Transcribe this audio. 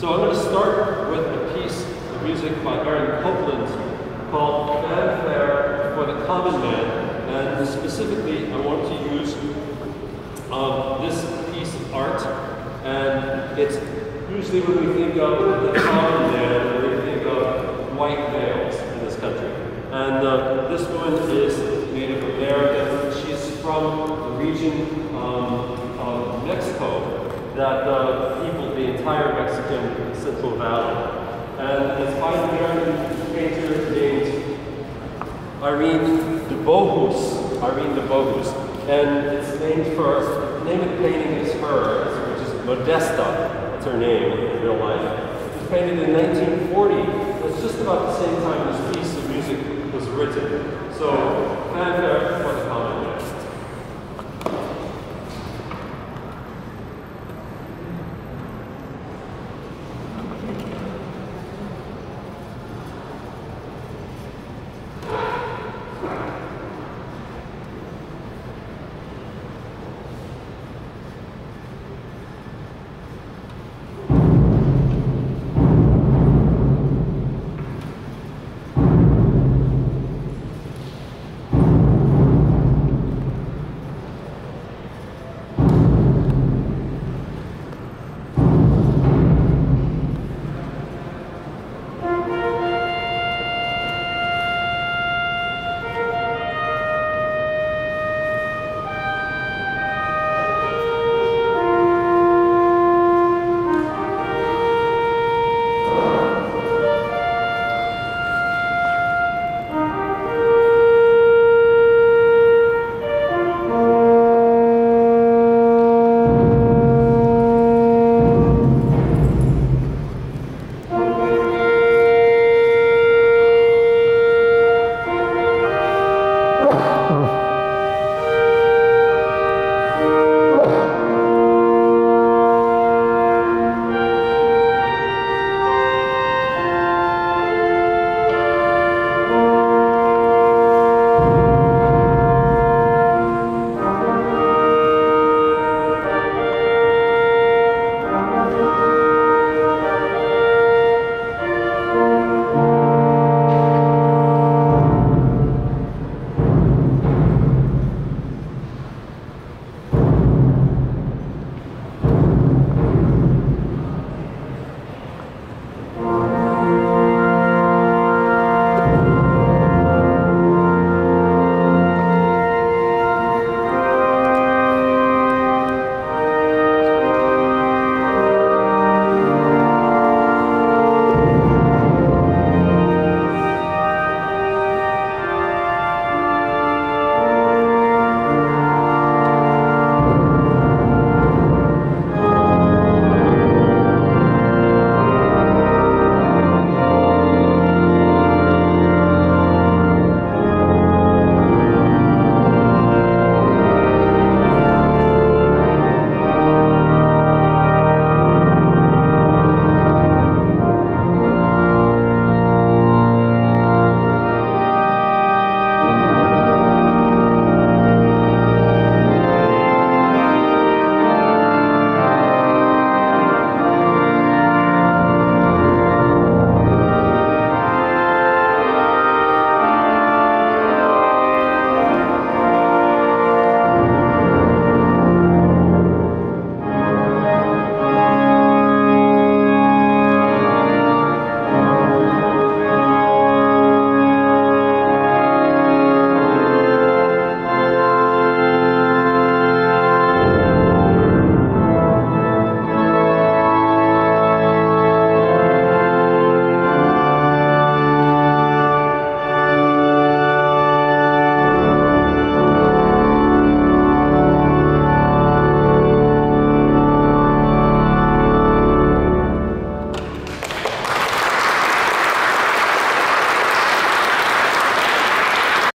So I'm going to start with a piece of music by Aaron Copland called Fanfare for the Common Man. And specifically, I want to use um, this piece of art. And it's usually when we think of the common man, we think of white males in this country. And uh, this woman is Native American. She's from the region um, of Mexico that uh, entire Mexican Central Valley. And it's by an American painter named Irene de Bohus. Irene de Bohus. And it's named for, the name of the painting is her, which is Modesta. That's her name in real life. It was painted in 1940. It's just about the same time this piece of music was written. So,